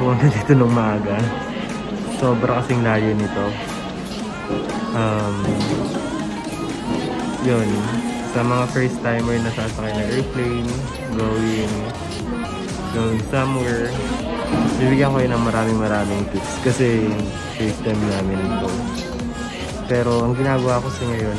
pumunta dito ng maaga. Sobra kasing layo nito. Um, yun. Sa mga first timer na sasakay na airplane, going, going somewhere, bibigyan ko yun ng maraming maraming tips kasi first time namin ito. Pero ang ginagawa ko sa ngayon,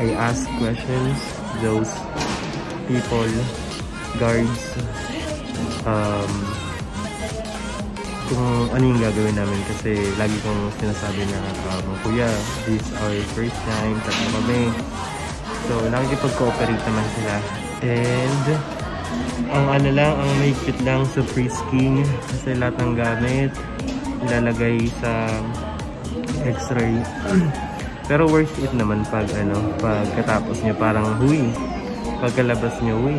I ask questions those people, guards, um, kung ano yung gagawin namin kasi lagi kong sinasabi na um, kuya, this our first time, tatlo kami. So, nakikipag-cooperate naman sila. And, ang ano lang, ang may fit lang sa frisking kasi lahat ng gamit ilalagay sa x-ray. Pero worth it naman pag ano, pagkatapos nyo parang huy. Pagkalabas nyo, huy.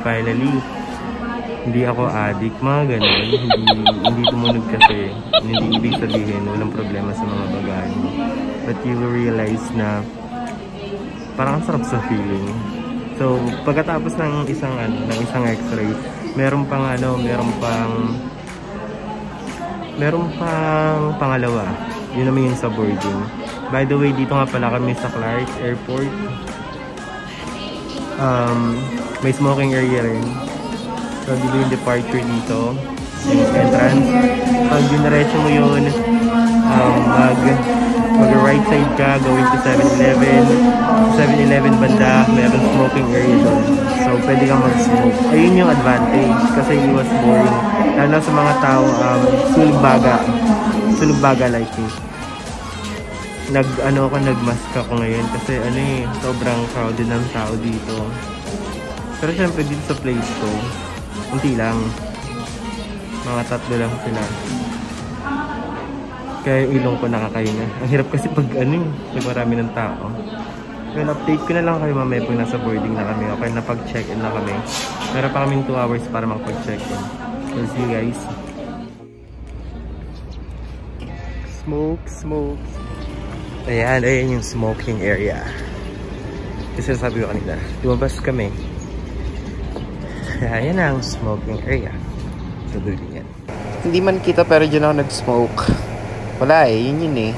Finally, hindi ako addict, mga ganun. Hindi, hindi tumunog kasi. Hindi ibig sabihin, walang problema sa mga bagahe mo. But you will realize na parang ang sarap sa feeling. So, pagkatapos ng isang ano, ng isang x-ray, meron pang ano, meron pang meron pang pangalawa. Yun naman yung sa boarding. By the way, dito nga pala kami sa Clark Airport. Um, may smoking area rin. So, dito yung departure dito. Yung entrance. Pag dinaretso mo yun, um, mag, mag right side ka, going to 7-Eleven. 7-Eleven banda, meron smoking area doon. So, pwede kang mag-smoke. Ayun yung advantage kasi iwas boring. Lalo sa mga tao, um, sulog baga. Sulog baga like me nag ano ako nagmask ako ngayon kasi ano eh sobrang crowded ng tao dito pero syempre dito sa place ko unti lang. Mga tatlo lang sila. Kaya yung ilong ko nakakahinga. Ang hirap kasi pag ano pag marami ng tao. Well update ko na lang kayo mamaya pag nasa boarding na kami. Okay na pag check in na kami. Meron pa kaming 2 hours para makapag check in we'll see you guys. Smoke smoke. Ayan, ayan yung smoking area. Kasi sabi ko kanina, lumabas kami. Ayan ang smoking area. Sa building yan. Hindi man kita pero dyan ako nag-smoke. Wala eh, yun yun eh.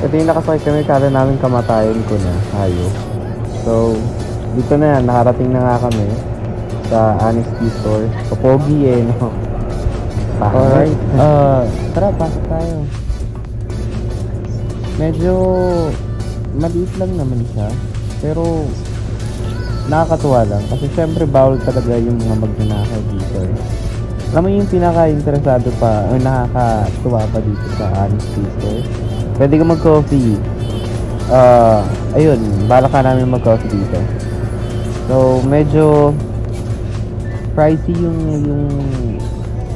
Ito yung nakasakay kami, kala namin kamatayan ko na, hayo. So, dito na yan, nakarating na nga kami sa Honesty Store. Kapogi eh, no? Alright, uh, tara, pasok tayo. Medyo maliit lang naman siya, pero nakakatuwa lang. Kasi syempre bawal talaga yung mga magnanakaw dito. Alam mo yung pinaka-interesado pa, o nakakatuwa pa dito sa Honesty Store? Pwede ka mag-coffee. Uh, ayun, bala ka namin mag-coffee dito. So, medyo pricey yung yung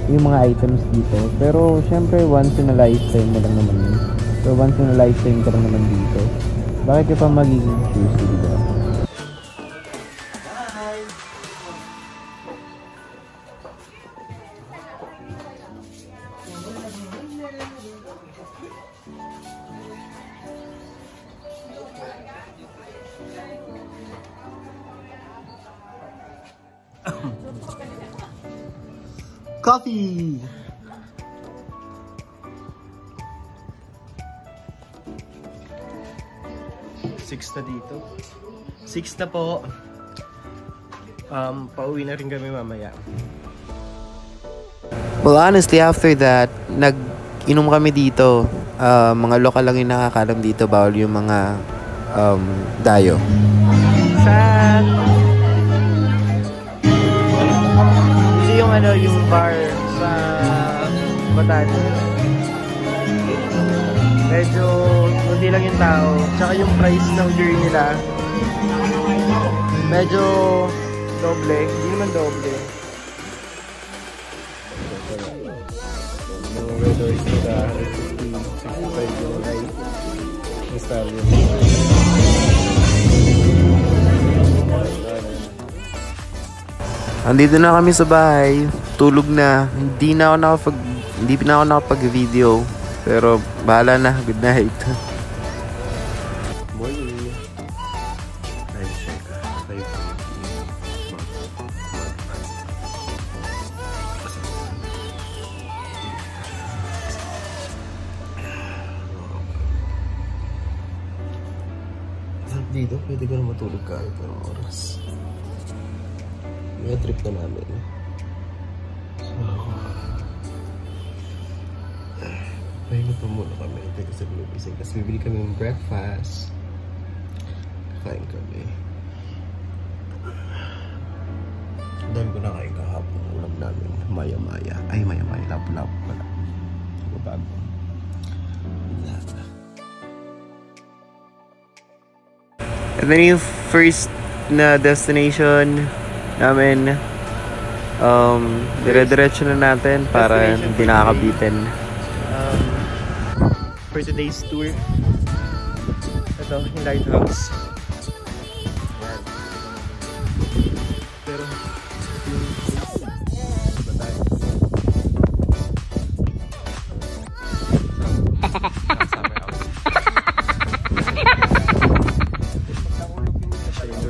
yung mga items dito. Pero, syempre, once in a lifetime mo lang naman yun. So, once in a lifetime ka lang naman dito. Bakit ka pa magiging choosy, diba? 6 na po. Um, pauwi na rin kami mamaya. Well, honestly, after that, nag-inom kami dito. Uh, mga lokal lang yung nakakalam dito. Bawal yung mga um, dayo. Sad! Ito yung ano, yung bar sa Batanes. Medyo, hindi lang yung tao. Tsaka yung price ng beer nila, Medyo doble. Hindi naman doble. doors nila 165 yung right yung stallion. Andito na kami sa bahay. Tulog na. Hindi na ako nakapag hindi na ako nakapag-video. Pero bahala na. Good night. Maya-maya. Ay, maya-maya. Lapo-lapo pala. Bago. Ito na yung first na destination namin. Um, dire-diretso na natin para hindi nakakabitin. Um, for today's tour, ito, yung lighthouse.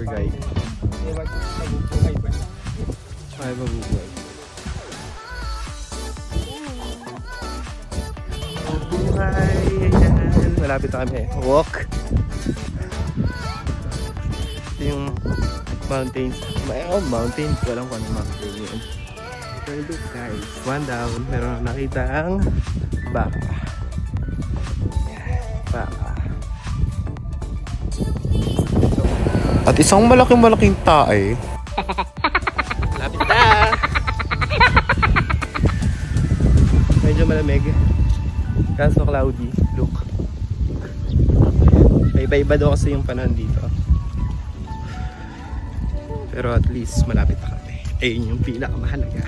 Tour guide. Ay, mabubuhay. Buhay! Ayan. Malapit na kami. Walk! Ito yung mountains. Oh, mountains. Walang kung anong mountain yun. Pero look guys. One down. Meron nakita ang baka. At isang malaking malaking tae. Lapit na! Medyo malamig. Kaso cloudy. Look. Iba-iba daw kasi yung panahon dito. Pero at least malapit na kami. Ayun yung pinakamahalaga.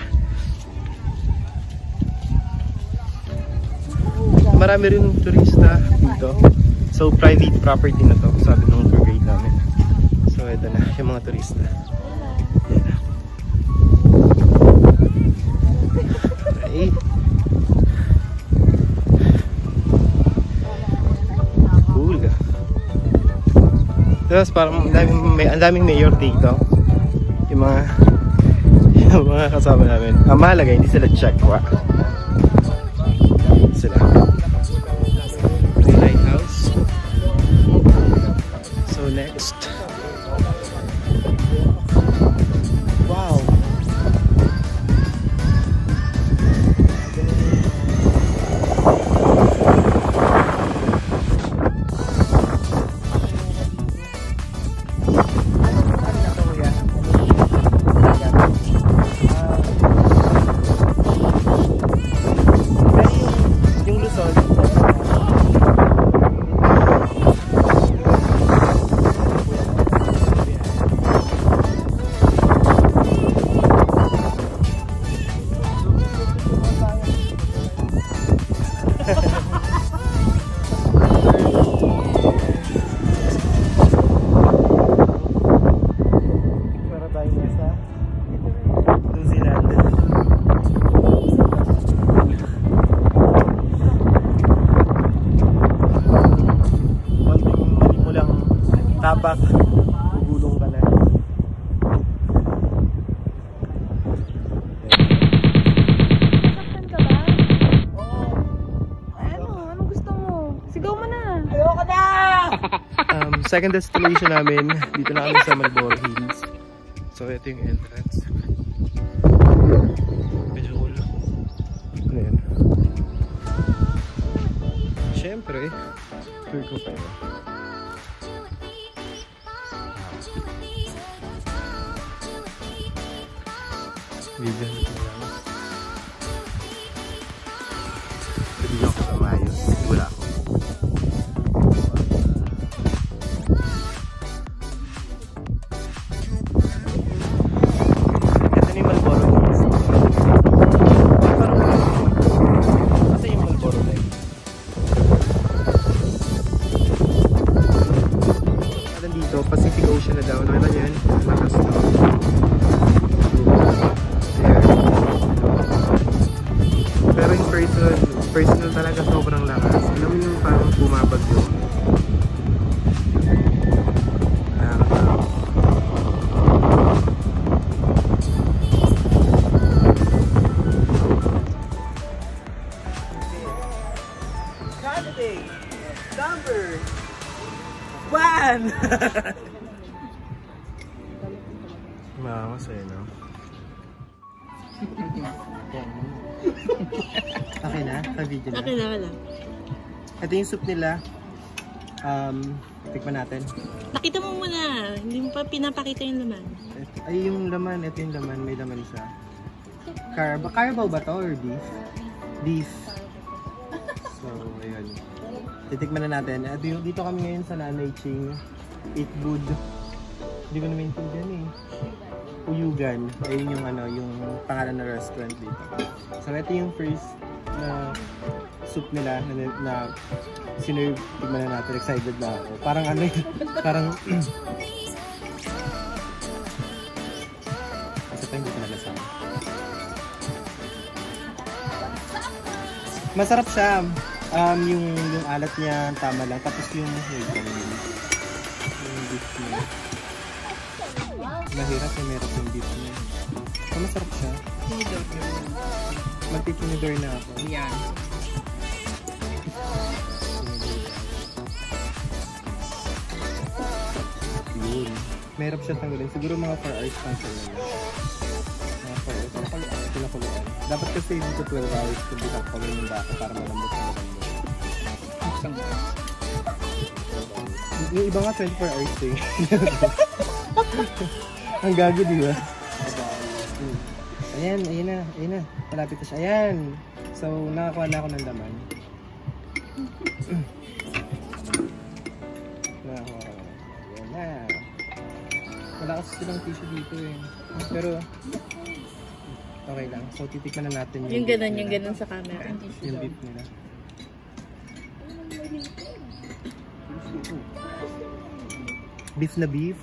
Marami rin turista dito. So private property na to, sabi ng tour guide namin. So ito na, yung mga turista. Ay. Cool ka. Tapos parang ang daming, may, ang daming mayor dito. Yung mga yung mga kasama namin. Ang mahalaga, hindi sila checkwa. Sila. Second destination namin, dito na kami sa Marlboro Hills. So, ito yung entrance. Medyo cool. Ano yan? Siyempre, tour ko pa yun. Video na lang. Hindi ako kamayos. Wala ako. ocean na daw. Ano Nakita nyo yun? Lakas Ito yung soup nila. Um, tikman natin. Nakita mo muna. Hindi mo pa pinapakita yung laman. Ito- Ay, yung laman. Ito yung laman. May laman siya. Carab Carabao ba to or beef? Beef. So, ayun. Titikman na natin. At yung, dito kami ngayon sa Nanay Ching. Eat good. Hindi ko na maintindihan eh. Uyugan. Ayun yung ano, yung pangalan ng restaurant dito. So, ito yung first na soup nila na, na sinerve. Tignan na natin. Excited na ako. Parang ano yun, parang Kasi pa hindi ko nalasama. Masarap siya. Um, yung, yung alat niya, tama lang. Tapos yung, ano yun? yung beef niya. Mahirap yung meron yung beef niya. So, masarap siya. Magtitinidor na ako. Yan. Yun. Meron siya tanggalin. Siguro mga 4 hours pang siya nila. Mga 4 hours. Pinakuluan. Pinakuluan. Dapat kasi dito 12 hours kung di kakawin yung baka para malambot na malambot. Yung iba nga 24 hours eh. Ang gago, di ba? Ayan, ayan na, ayan na. Malapit na siya. Ayan. So, nakakuha na ako ng laman. Wala kasi silang tissue dito eh. Pero, okay lang. So, titikman na natin Yung beef ganun, yung ganun sa camera. Yung beef nila. Beef na beef.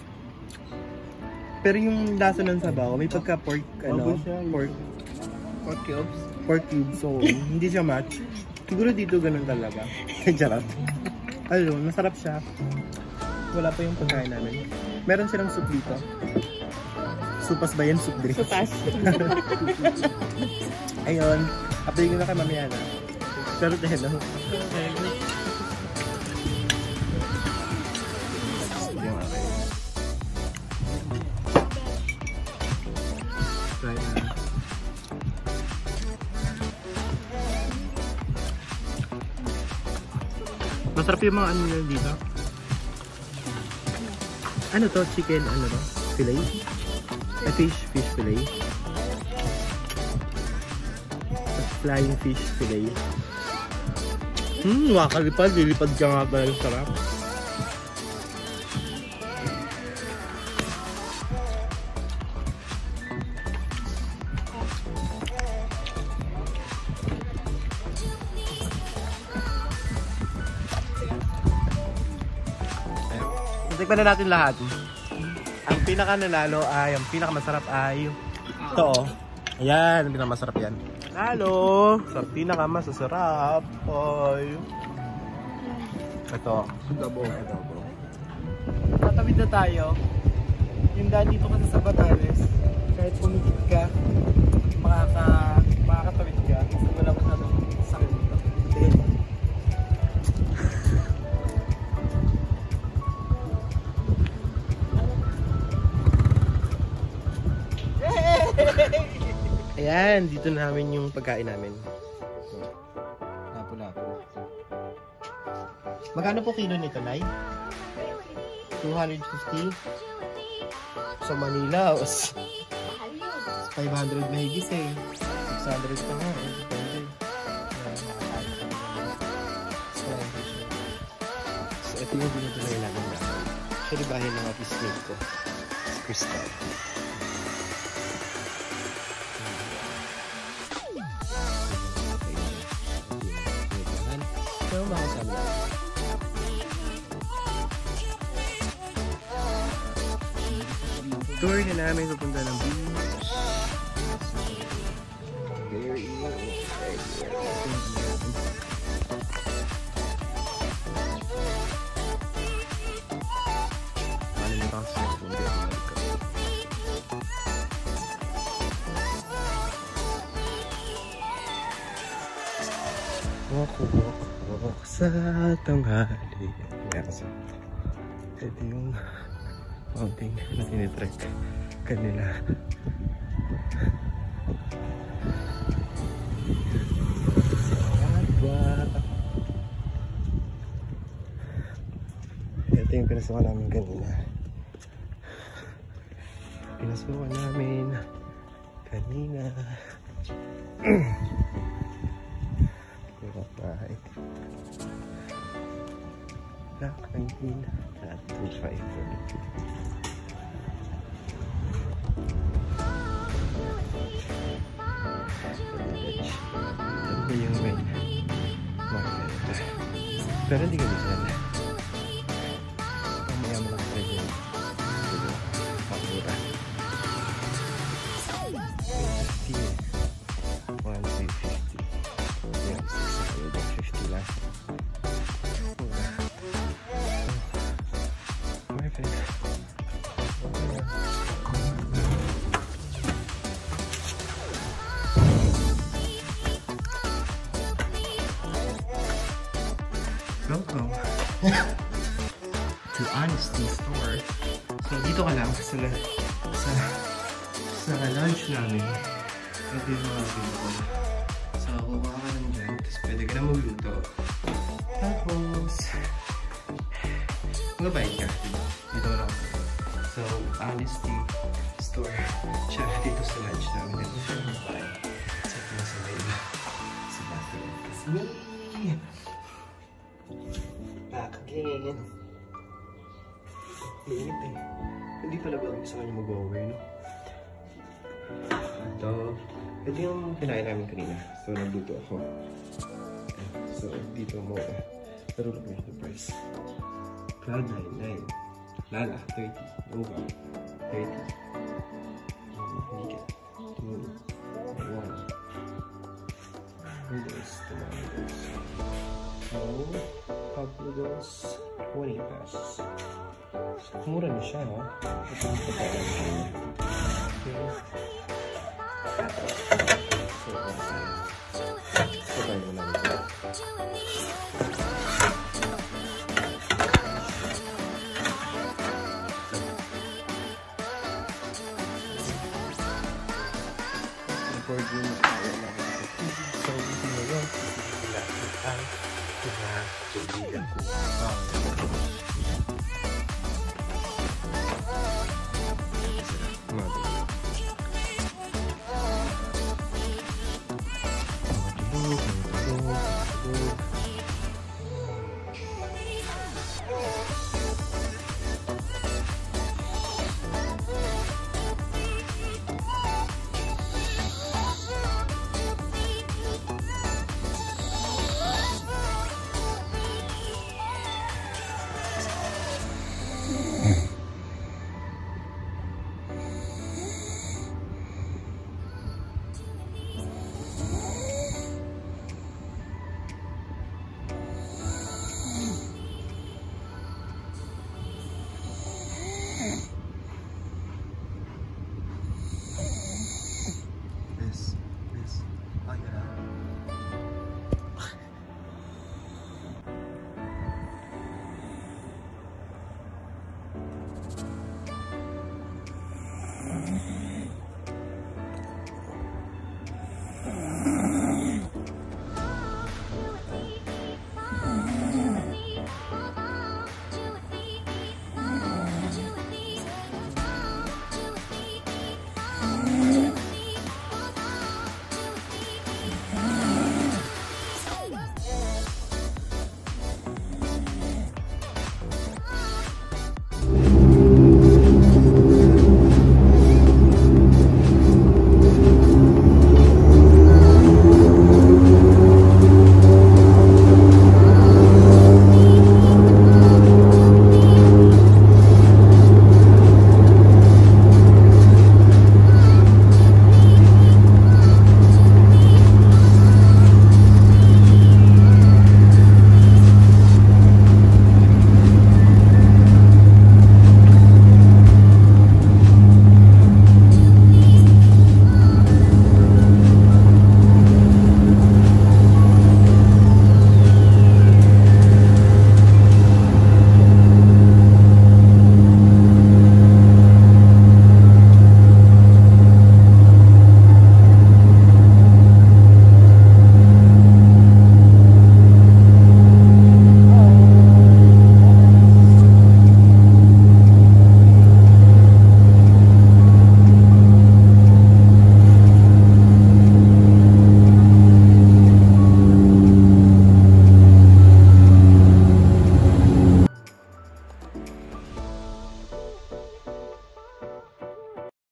Pero yung lasa ng sabaw, may pagka pork, ano, pork, Pork cubes. pork cubes. So, hindi siya match. Siguro dito ganun talaga. Charot. Ayun, masarap siya. Wala pa yung pagkain namin. Meron silang soup dito. Supas ba yan? Soup drink? Supas. Ayun. Update ko na kay mamaya na. Pero hello. Try na. Masarap yung mga ano nila dito. Ano to? Chicken, ano to? Fillet? A fish, fish fillet. Flying fish fillet. Hmm, wakalipad. Lilipad ka nga pala. Sarap. Tikman na natin lahat. Ang pinaka nanalo ay, ang pinaka masarap ay ito oh. Ayan, ang pinaka masarap yan. Lalo, sa pinaka masasarap ay ito. Adobo. Adobo. Tatawid na tayo. Yung daan dito kasi sa Batanes, kahit pumikit ka, makaka, Ayan, dito namin yung pagkain namin. Lapo-lapo. Magkano po kilo nito, Nay? 250? Sa Manila, os. 500 mahigis eh. 600 pa nga eh. So, ito yung dinadalay namin na. Actually, bahay ng office mate ko. Crystal. tour na namin papunta ng beach. Very Walk, walk, walk sa tanghali. Yes. Ito yung mountain na tinitrek kanila. Ito yung pinasukan namin kanina. Pinasukan namin kanina. Hirap bahay. Black 19 at 254. Pero hindi kami. Magluto. Tapos, magbabayad ka. Dito lang. So, Honesty Store. Siya dito sa lunch namin. Ito siya magbayad. Sa na sa may sa bathroom. Kasi me! Back. Mainit eh. Hindi pala ba sa kanya mag-over, no? Ito. Ito yung kinain namin kanina. So, nagluto ako. So, dito mo. Pero lang yung price. Cloud 99. Lala, 30. Nova, 30. Hindi ka. 2. 1. Windows, tomatoes. So, cup noodles, 20 pesos. Mura na siya, no? Ito yung pagkain niya. Okay. So, so,